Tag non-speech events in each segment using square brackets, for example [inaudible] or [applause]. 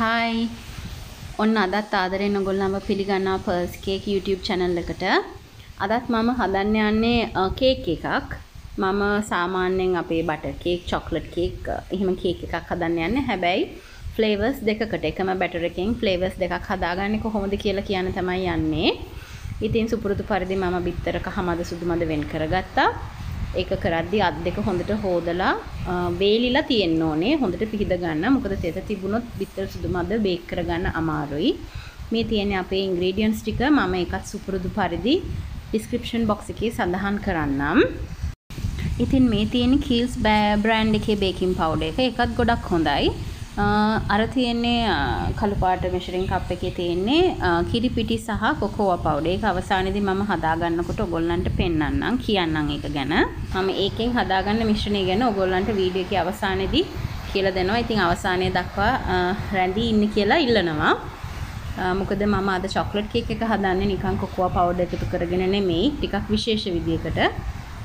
Hi ඔන්න අදත් ආදරෙන් ඔගොල්ලන්ව පිළිගන්නවා පර්ස් කේක් YouTube channel එකට. අදත් මම හදන්න යන්නේ කේක් එකක්. මම සාමාන්‍යයෙන් අපේ බටර් කේක්, චොක්ලට් කේක් එහෙම කේක් එකක් හදන්න යන්නේ. හැබැයි ෆ්ලේවර්ස් දෙකකට එකම බැටර් එකෙන් ෆ්ලේවර්ස් දෙකක් හදාගන්නේ කොහොමද කියලා කියන්න තමයි යන්නේ. ඉතින් සුපුරුදු පරිදි මම බිත්තර කහ මද සුදු මද වෙන් කරගත්තා. ඒක කරද්දි අත් දෙක හොඳට හොදලා වේලිලා තියෙන්න ඕනේ. හොඳට පිහිද ගන්න. මොකද තෙත තිබුණොත් බිත්තර සුදු මද බේක් කරගන්න අමාරුයි. මේ තියෙන්නේ අපේ ඉන්ග්‍රීඩියන්ට්ස් ටික. මම ඒකත් සුපුරුදු පරිදි ඩිස්ක්‍රිප්ෂන් බොක්ස් එකේ සඳහන් කරන්නම්. ඉතින් මේ තියෙන කීල්ස් බ්‍රෑන්ඩ් එකේ බේකින් පවුඩර් එක. ඒකත් ගොඩක් හොඳයි. අර තියෙන්නේ කළු පාට මෙෂරින් කප් එකේ තියෙන්නේ කිරි පිටි සහ කොකෝවා පවුඩර්. ඒක අවසානයේදී මම හදාගන්නකොට ඔයගොල්ලන්ට පෙන්වන්නම් කියන්නම් ඒක ගැන. මම ඒකෙන් හදාගන්න මිශ්‍රණය ගැන ඔයගොල්ලන්ට වීඩියෝ එකේ අවසානයේදී කියලා දෙනවා. ඉතින් අවසානයේ දක්වා රැඳී ඉන්න කියලා ඉල්ලනවා. මොකද මම අද චොක්ලට් කේක් එක හදන්නේ නිකන් කොකෝවා පවුඩර් එකතු කරගෙන නෙමෙයි. ටිකක් විශේෂ විදියකට.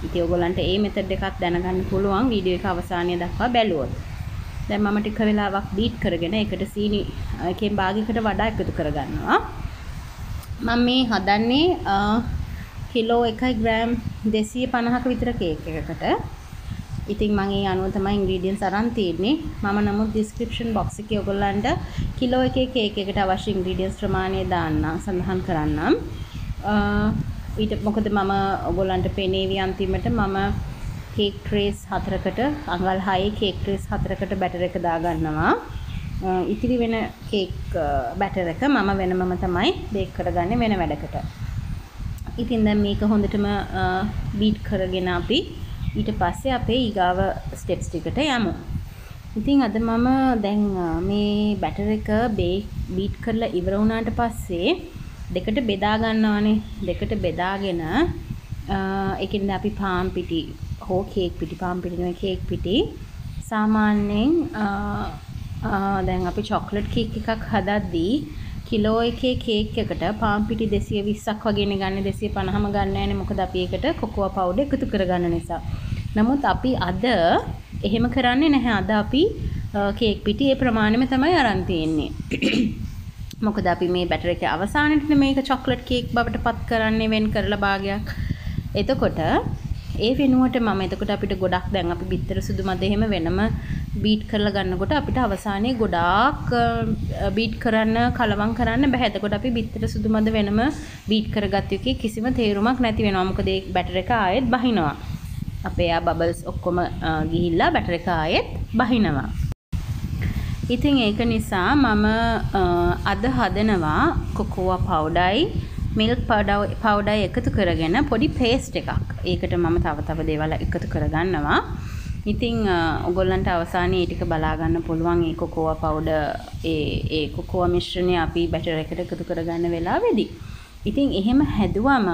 ඉතින් ඔයගොල්ලන්ට මේ මෙතඩ් එකක් දැනගන්න පුළුවන් වීඩියෝ එක අවසානයේ දක්වා බැලුවොත්. දැන් මම ටික වෙලාවක් බීට් කරගෙන ඒකට සීනි එකෙන් භාගයකට වඩා එකතු කරගන්නවා. මම මේ හදන්නේ කිලෝ 1 ග්‍රෑම් 250ක විතර කේක් එකකට. ඉතින් මම ඒ අනුව තමයි ඉන්ග්‍රීඩියන්ට්ස් අරන් තියෙන්නේ. මම නමුත් ඩිස්ක්‍රිප්ෂන් බොක්ස් එකේ ඔයගොල්ලන්ට කිලෝ එකේ කේක් එකට අවශ්‍ය ඉන්ග්‍රීඩියන්ට්ස් ප්‍රමාණය දාන්න සඳහන් කරන්නම්. ඊට මොකද මම ඔයගොල්ලන්ට පෙනේවි අන්තිමට මම කේක් ට්‍රේස් හතරකට අඟල් 6 කේක් ට්‍රේස් හතරකට බැටර් එක දාගන්නවා. ඉතිරි වෙන කේක් බැටර් එක මම වෙනමම තමයි බේක් කරගන්නේ වෙන වැඩකට. ඉතින් දැන් මේක හොඳටම බීට් කරගෙන අපි ඊට පස්සේ අපේ ඊගාව ස්ටෙප්ස් ටිකට යමු. ඉතින් අද මම දැන් මේ බැටර් එක බීට් කරලා ඉවර වුණාට පස්සේ දෙකට බෙදා ගන්නවානේ. දෙකට බෙදාගෙන ඒකෙන්ද අපි පාන් පිටි හෝ කේක් පිටි පාන් පිටි නෙවෙයි කේක් පිටි සාමාන්‍යයෙන් දැන් අපි චොක්ලට් කේක් එකක් හදද්දී කිලෝ එකේ කේක් එකට පාන් පිටි 220ක් වගේනේ ගන්න 250ම ගන්න නැහැ මොකද අපි ඒකට කොකෝවා පවුඩර් එකතු කරගන්න නිසා. නමුත් අපි අද එහෙම කරන්නේ නැහැ. අද අපි කේක් පිටි ඒ ප්‍රමාණයම තමයි අරන් තියෙන්නේ. [coughs] මොකද අපි මේ බැටර් එකේ අවසානයේදී මේක චොක්ලට් කේක් බවට පත් කරන්නේ වෙන් කරලා භාගයක්. එතකොට ඒ වෙනුවට මම එතකොට අපිට ගොඩක් දැන් අපි බිත්තර සුදු මද එහෙම වෙනම බීට් කරලා ගන්නකොට අපිට අවසානයේ ගොඩාක් බීට් කරන්න කලවම් කරන්න බෑ. එතකොට අපි බිත්තර සුදු මද වෙනම බීට් කරගත්ත එකේ කිසිම තේරුමක් නැති වෙනවා. මොකද ඒ බැටර් එක ආයෙත් බහිනවා. අපේ ආ බබල්ස් ඔක්කොම ගිහිල්ලා බැටර් එක ආයෙත් බහිනවා. ඉතින් ඒක නිසා මම අද හදනවා කොකෝවා පවුඩරයි මිල්ක් පවුඩර් එකතු කරගෙන පොඩි පේස්ට් එකක්. ඒකට මම තව තව දේවල් එකතු කරගන්නවා. ඉතින් ඔයගොල්ලන්ට අවසානයේ ඒ ටික බලා ගන්න පුළුවන් ඒ කොකෝවා පවුඩර් ඒ ඒ කොකෝවා මිශ්‍රණය අපි බැටර් එකට එකතු කරගන්න වෙලාවේදී. ඉතින් එහෙම හැදුවම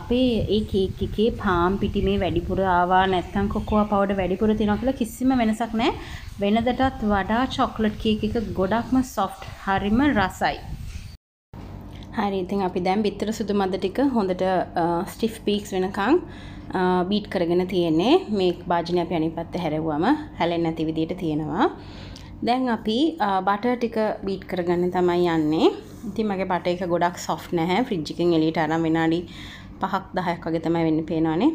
අපේ ඒ කේක් එකේ පාන් පිටි මේ වැඩිපුර ආවා නැත්නම් කොකෝවා පවුඩර් වැඩිපුර තියෙනවා කියලා කිසිම වෙනසක් නැහැ. වෙනදටත් වඩා චොක්ලට් කේක් එක ගොඩක්ම සොෆ්ට් හරිම රසයි. හරි ඉතින් අපි දැන් බිත්තර සුදු මද ටික හොඳට ස්ටිෆ් පීක්ස් වෙනකන් බීට් කරගෙන තියෙන්නේ. මේ භාජනය අපි අනිත් පැත්ත හැරෙවුවම හැලෙන්නේ නැති විදිහට තියෙනවා. දැන් අපි බටර් ටික බීට් කරගන්න තමයි යන්නේ. ඉතින් මගේ බටර් එක ගොඩක් සොෆ්ට් නැහැ. ෆ්‍රිජ් එකෙන් එළියට අරන් විනාඩි 5ක් 10ක් වගේ තමයි වෙන්නේ පේනවනේ.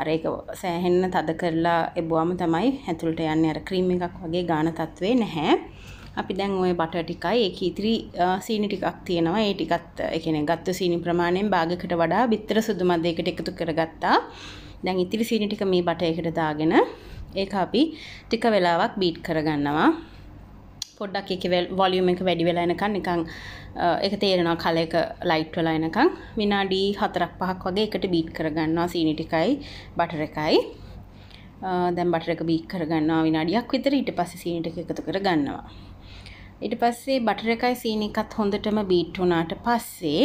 අර ඒක සෑහෙන්න තද කරලා එබුවම තමයි ඇතුළට යන්නේ. අර ක්‍රීම් එකක් වගේ ගාන තත්වේ නැහැ. අපි දැන් ওই බටර් ටිකයි ඒක ඉතිරි සීනි ටිකක් තියෙනවා. ඒ ටිකත් ඒ කියන්නේ ගත්ත සීනි ප්‍රමාණයෙන් භාගයකට වඩා බිත්තර සුදු මදයකට එකතු කරගත්තා. දැන් ඉතිරි සීනි ටික මේ බටර් එකට දාගෙන ඒක අපි ටික වෙලාවක් බීට් කරගන්නවා. පොඩ්ඩක් ඒකේ වොලියුම් එක වැඩි වෙලා එනකන් නිකන් ඒක තේරෙනවා කල එක ලයිට් වෙලා එනකන් විනාඩි 4ක් 5ක් වගේ එකට බීට් කරගන්නවා සීනි ටිකයි බටර් එකයි. දැන් බටර් එක බීට් කරගන්නවා විනාඩියක් විතර ඊට පස්සේ සීනි ටික එකතු කරගන්නවා. ඊට පස්සේ බටර් එකයි සීනි එකත් හොඳටම බීට් වුණාට පස්සේ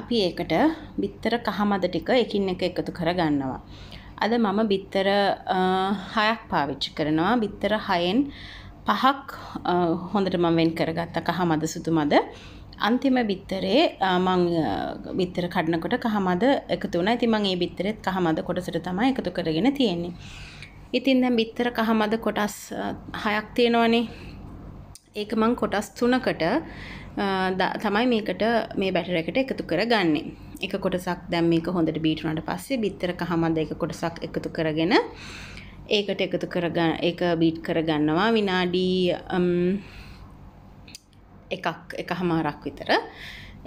අපි ඒකට බිත්තර කහමද ටික එකින් එක එකතු කරගන්නවා. අද මම බිත්තර 6ක් පාවිච්චි කරනවා. බිත්තර 6න් පහක් හොඳට මම වෙන් කරගත්ත කහමද සුදුමද. අන්තිම බිත්තරේ මං බිත්තර කඩනකොට කහමද එකතු වුණා. ඉතින් මං ඒ බිත්තරෙත් කහමද කොටසට තමයි එකතු කරගෙන තියෙන්නේ. ඉතින් දැන් බිත්තර කහමද කොටස් හයක් තියෙනවනේ. ඒක මං කොටස් තුනකට තමයි මේකට මේ බැටර එකට එකතු කරගන්නේ. එක කොටසක් දැන් මේක හොඳට බීට් වුණාට පස්සේ බිත්තර කහමද්ද එක කොටසක් එකතු කරගෙන ඒකට එකතු කරගන්න ඒක බීට් කරගන්නවා විනාඩි එකක් එකහමාරක් විතර.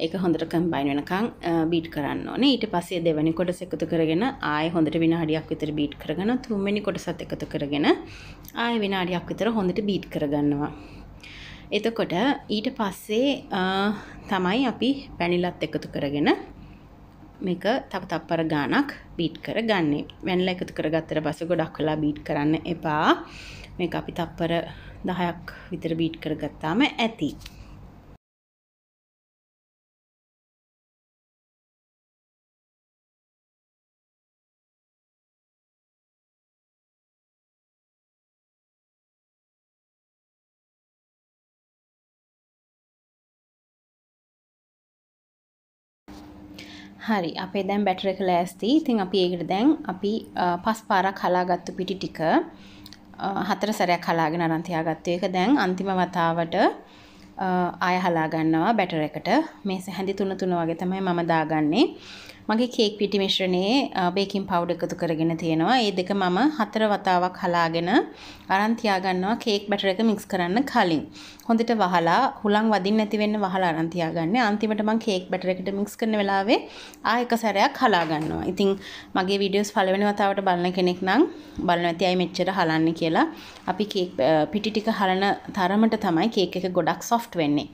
ඒක හොඳට කම්බයින් වෙනකන් බීට් කරන්න ඕනේ. ඊට පස්සේ දෙවෙනි කොටස එකතු කරගෙන ආයෙ හොඳට විනාඩියක් විතර බීට් කරගෙන තුන්වෙනි කොටසත් එකතු කරගෙන ආයෙ විනාඩියක් විතර හොඳට බීට් කරගන්නවා. එතකොට ඊට පස්සේ තමයි අපි පැණිලත් එකතු කරගෙන මේක තව තප්පර ගානක් බීට් කරගන්නේ. වැනිලා එකතු කරගත්තට පස්සේ ගොඩක් වෙලා බීට් කරන්න එපා. මේක අපි තප්පර 10ක් විතර බීට් කරගත්තාම ඇති. හරි අපේ දැන් බැටර එක ලෑස්ති. ඉතින් අපි ඒකට දැන් අපි පස් පාරක් හලාගත්තු පිටි ටික හතර සැරයක් හලාගෙන අරන් තියාගත්තු එක දැන් අන්තිම වතාවට ආය හලා ගන්නවා බැටර එකට. මේ හැඳි තුන තුන වගේ තමයි මම දාගන්නේ. මගේ කේක් පිටි මිශ්‍රණයේ බේකින් පවුඩර් එකතු කරගෙන තියෙනවා. ඒ දෙක මම හතර වතාවක් හලාගෙන අරන් තියාගන්නවා කේක් බැටර් එක මික්ස් කරන්න කලින්. හොඳට වහලා හුලං වදින්න නැති වෙන්න වහලා අරන් තියාගන්නේ. අන්තිමට මම කේක් බැටර් එකට මික්ස් කරන වෙලාවේ ආ එක සැරයක් හලා ගන්නවා. ඉතින් මගේ වීඩියෝස් පළවෙනි වතාවට බලන කෙනෙක් නම් බලන්න ඇති අය මෙච්චර හලන්නේ කියලා. අපි කේක් පිටි ටික හලන තරමට තමයි කේක් එක ගොඩක් සොෆ්ට් වෙන්නේ.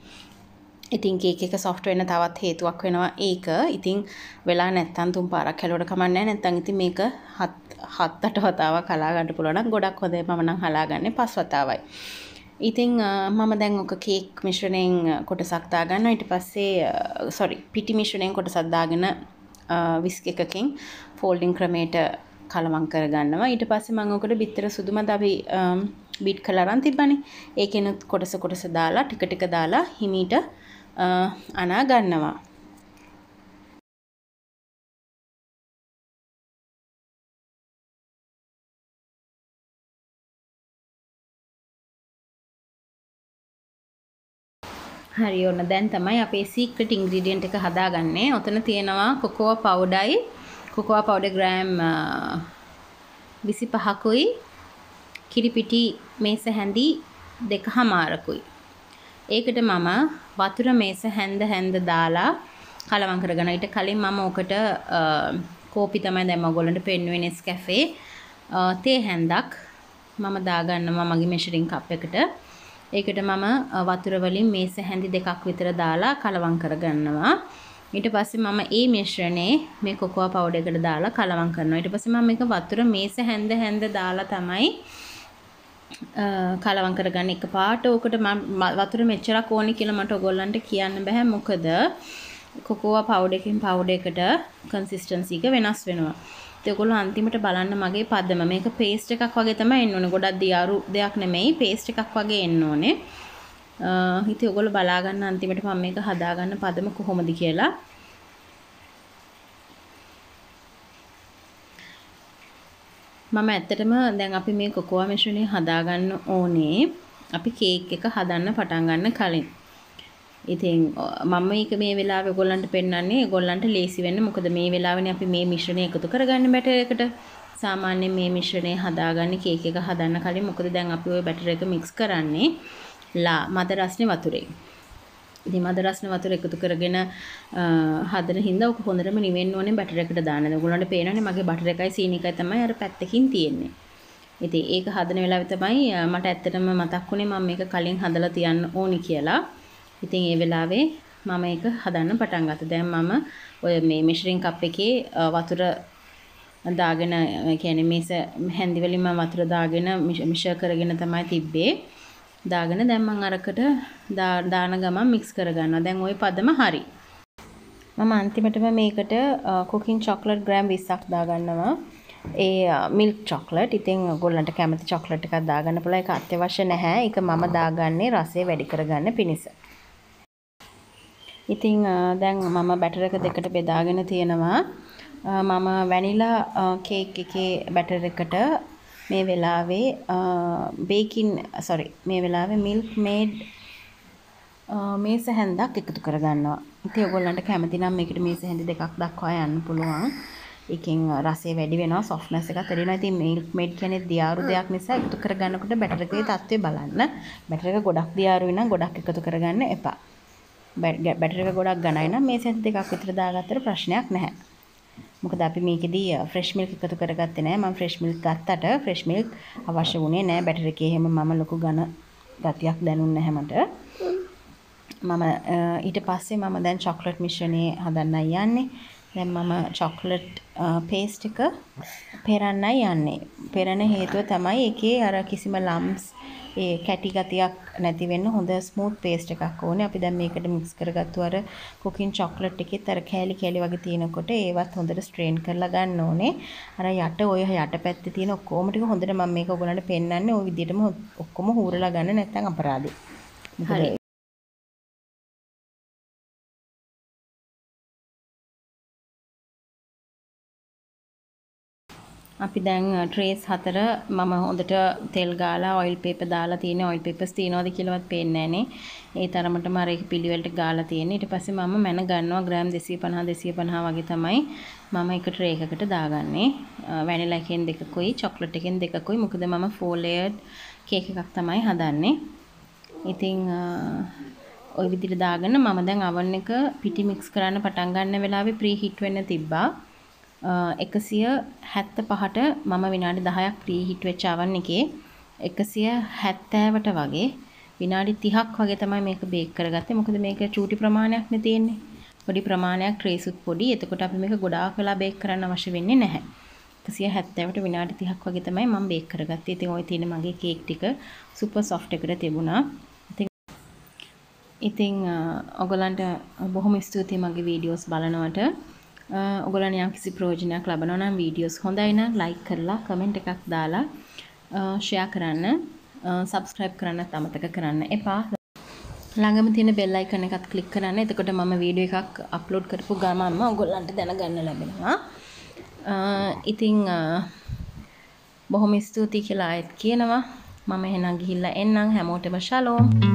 ඉතින් කේක් එක සොෆ්ට් වෙන්න තවත් හේතුවක් වෙනවා. ඒක. ඉතින් වෙලා නැත්තම් තුන් පාරක් හැලුවට කමන්නේ නැත්තම් ඉතින් මේක හත් හත් අට වතාවක් හලා ගන්න පුළුවන් නම් ගොඩක් හොඳයි. මම නම් හලාගන්නේ පස් වතාවයි. ඉතින් මම දැන් ඔක කේක් මිශ්‍රණයෙන් කොටසක් දාගන්නවා. ඊට පස්සේ සොරි පිටි මිශ්‍රණයෙන් කොටසක් දාගෙන විස්ක් එකකින් ෆෝල්ඩින් ක්‍රමයට කලවම් කරගන්නවා. ඊට පස්සේ මම ඔකට බිත්තර සුදුමද අපි බීට් කරලා අරන් තිබ්බනේ. ඒකෙනුත් කොටස කොටස දාලා ටික ටික දාලා හිමීට අනා ගන්නවා. හරි ඔන්න දැන් තමයි අපේ සීක්‍රට් ඉන්ග්‍රීඩියන්ට් එක හදාගන්නේ. ඔතන තියෙනවා කොකෝවා පවුඩරයි කොකෝවා පවුඩර් ග්‍රෑම් 25කුයි කිරිපිටි මේස හැඳි දෙකහමාරකුයි. ඒකට මම වතුර මේස හැන්ද හැන්ද දාලා කලවම් කරගෙන ඊට කලින් මම ඔකට කෝපි තමයි දැන් ඔයගොල්ලන්ට පෙන්වුවේ නෙස්කැෆේ තේ හැන්දක් මම දාගන්නවා මගේ මෙෂරින් කප් එකට. ඒකට මම වතුර වලින් මේස හැඳි දෙකක් විතර දාලා කලවම් කරගන්නවා. ඊට පස්සේ මම ඒ මිශ්‍රණේ මේ කොකෝවා පවුඩර් එකට දාලා කලවම් කරනවා. ඊට පස්සේ මම මේක වතුර මේස හැන්ද හැන්ද දාලා තමයි කලවම් කරගන්න එක පාට ඕකට වතුර මෙච්චරක් ඕනි කියලා මට ඔයගොල්ලන්ට කියන්න බෑ මොකද කොකෝවා පවුඩර් එකකින් පවුඩර් එකට කන්සිස්ටන්සි එක වෙනස් වෙනවා. ඒත් ඔයගොල්ලෝ අන්තිමට බලන්න මගේ පදම මේක පේස්ට් එකක් වගේ තමයි එන්න ඕනේ. ගොඩක් දියාරු දෙයක් නෙමෙයි පේස්ට් එකක් වගේ එන්න ඕනේ. ඉතින් ඔයගොල්ලෝ බලා ගන්න අන්තිමට මම මේක හදාගන්න පදම කොහොමද කියලා. මම ඇත්තටම දැන් අපි මේ කොකෝවා මිශ්‍රණය හදාගන්න ඕනේ අපි කේක් එක හදන්න පටන් ගන්න කලින්. ඉතින් මම මේක මේ වෙලාවේ ඔයගොල්ලන්ට පෙන්වන්නේ ඔයගොල්ලන්ට ලේසි වෙන්න මොකද මේ වෙලාවනේ අපි මේ මිශ්‍රණය එකතු කරගන්න බැටර් එකට. සාමාන්‍යයෙන් මේ මිශ්‍රණය හදාගන්න කේක් එක හදන්න කලින් මොකද දැන් අපි ওই බැටර් එක මික්ස් කරන්නේ ලා මද රස්නේ වතුරේ. ඉතින් මද රස්න වතුර එකතු කරගෙන හදන හින්දා ඔක හොඳටම නිවෙන්න ඕනේ බටර් එකට දාන්න. ඔයගොල්ලන්ට පේනවනේ මගේ බටර් එකයි සීනි එකයි තමයි අර පැත්තකින් තියෙන්නේ. ඉතින් ඒක හදන වෙලාවේ තමයි මට ඇත්තටම මතක් වුණේ මම මේක කලින් හදලා තියන්න ඕනි කියලා. ඉතින් ඒ වෙලාවේ මම ඒක හදන්න පටන් ගත්තා. දැන් මම ඔය මේ මෙෂරින් කප් එකේ වතුර දාගෙන කියන්නේ මේස හැන්දි වලින් මම වතුර දාගෙන මිශ්‍ර කරගෙන තමයි තිබ්බේ. දාගෙන දැන් මම අරකට දාන ගමන් මික්ස් කරගන්නවා. දැන් ওই පදම හරි. මම අන්තිමටම මේකට කුකින් චොක්ලට් ග්‍රෑම් 20ක් දාගන්නවා. ඒ මිල්ක් චොක්ලට්. ඉතින් ඔයගොල්ලන්ට කැමති චොක්ලට් එකක් දාගන්න පුළුවන්. ඒක අත්‍යවශ්‍ය නැහැ. ඒක මම දාගන්නේ රසය වැඩි කරගන්න පිණිස. ඉතින් දැන් මම බැටර් එක දෙකට බෙදාගෙන තියෙනවා. මම වැනිලා කේක් එකේ බැටර් එකට මේ වෙලාවේ බේකින් සොරි මේ වෙලාවේ මිල්ක් මේඩ් මේස හැන්දක් එකතු කරගන්නවා. ඉතින් ඔයගොල්ලන්ට කැමති නම් මේකට මේස හැන්දි දෙකක් දක්වා යන්න පුළුවන්. ඒකෙන් රසය වැඩි වෙනවා සොෆ්ට්නස් එකක් වැඩි වෙනවා. ඉතින් මිල්ක් මේඩ් කියන්නේ දියාරු දෙයක් නිසා එකතු කරගන්නකොට බැටර් එකේ තත්ත්වය බලන්න. බැටර් එක ගොඩක් දියාරු වෙනම් ගොඩක් එකතු කරගන්න එපා. බැටර් එක ගොඩක් ඝනයි නම් මේස හැන්දි දෙකක් විතර දාගත්තට ප්‍රශ්නයක් නැහැ. මොකද අපි මේකෙදී ෆ්‍රෙෂ් මිල්ක් එකතු කරගත්තේ නැහැ. මම ෆ්‍රෙෂ් මිල්ක් ගත්තට ෆ්‍රෙෂ් මිල්ක් අවශ්‍ය වුණේ නැහැ. බැටර් එකේ එහෙම මම ලොකු ඝන ගතියක් දැනුන්නේ නැහැ මට. මම ඊට පස්සේ මම දැන් චොක්ලට් මිශ්‍රණය හදන්නයි යන්නේ. දැන් මම චොක්ලට් පේස්ට් එක පෙරන්නයි යන්නේ. පෙරන හේතුව තමයි ඒකේ අර කිසිම ලම්ස් ඒ කැටි ගතියක් නැති වෙන්න හොඳ ස්මූත් පේස්ට් එකක් ඕනේ. අපි දැන් මේකට මික්ස් කරගත්තු අර කුකින් චොක්ලට් එකෙත් අර කෑලි කෑලි වගේ තියෙනකොට ඒවත් හොඳට ස්ට්‍රේන් කරලා ගන්න ඕනේ. අර යට ඔය යට පැත්තේ තියෙන ඔක්කොම ටික හොඳට මම මේක ඔයගලන්ට පෙන්වන්නේ ওই විදිහටම ඔක්කොම හූරලා ගන්න නැත්නම් අපරාධයි. අපි දැන් ට්‍රේස් හතර මම හොඳට තෙල් ගාලා ඔයිල් පේපර් දාලා තියෙන ඔයිල් පේපර්ස් තියනවද කියලාවත් පේන්නේ නැහනේ. ඒ තරමටම අර ඒක පිළිවෙලට ගාලා තියෙන්නේ. ඊට පස්සේ මම මැන ගන්නවා ග්‍රෑම් 250 250 වගේ තමයි මම එක ට්‍රේ එකකට දාගන්නේ. වැනිලා එකෙන් දෙකකුයි චොක්ලට් එකෙන් දෙකකුයි. මොකද මම ෆෝර් ලේයර්ඩ් කේක් එකක් තමයි හදන්නේ. ඉතින් ওই විදිහට දාගෙන මම දැන් oven එක පිටි මික්ස් කරන්න පටන් ගන්න වෙලාවේ ප්‍රී හීට් වෙන්න තිබ්බා. එකසිය හැත්ත පහට මම විනාඩි දහයක් ප්‍රී හිට් වෙච්ච අවන් එකේ එකසිය හැත්තෑවට වගේ විනාඩි තිහක් වගේ තමයි මේක බේක් කරගත්තේ මොකද මේක චූටි ප්‍රමාණයක් නේ තියෙන්නේ පොඩි ප්‍රමාණයක් ට්‍රේසුත් පොඩි එතකොට අපි මේක ගොඩාක් වෙලා බේක් කරන්න අවශ්‍ය වෙන්නේ නැහැ 170ට විනාඩි 30ක් වගේ තමයි මම බේක් කරගත්තේ. ඉතින් ওই තියෙන මගේ කේක් ටික සුපර් සොෆ්ට් එකට තිබුණා. ඉතින් ඉතින් ඔයගලන්ට බොහොම ස්තුතියි මගේ වීඩියෝස් බලනවට. ඔගොල්ලන් යම්කිසි ප්‍රයෝජනයක් ලබනවා නම් වීඩියෝස් හොඳයි නම් ලයික් කරලා කමෙන්ට් එකක් දාලා ෂෙයා කරන්න සබස්ක්‍රයිබ් කරන්නත් අමතක කරන්න එපා ළඟම තියෙන බෙල් අයිකන් එකත් ක්ලික් කරන්න. එතකොට මම වීඩියෝ එකක් අප්ලෝඩ් කරපු ගමන්ම ඔයගොල්ලන්ට දැනගන්න ලැබෙනවා. ඉතින් බොහොම ස්තුතියි කියලා ආයෙත් කියනවා. මම එහෙනම් ගිහිල්ලා එන්නම් හැමෝටම ශලෝම්.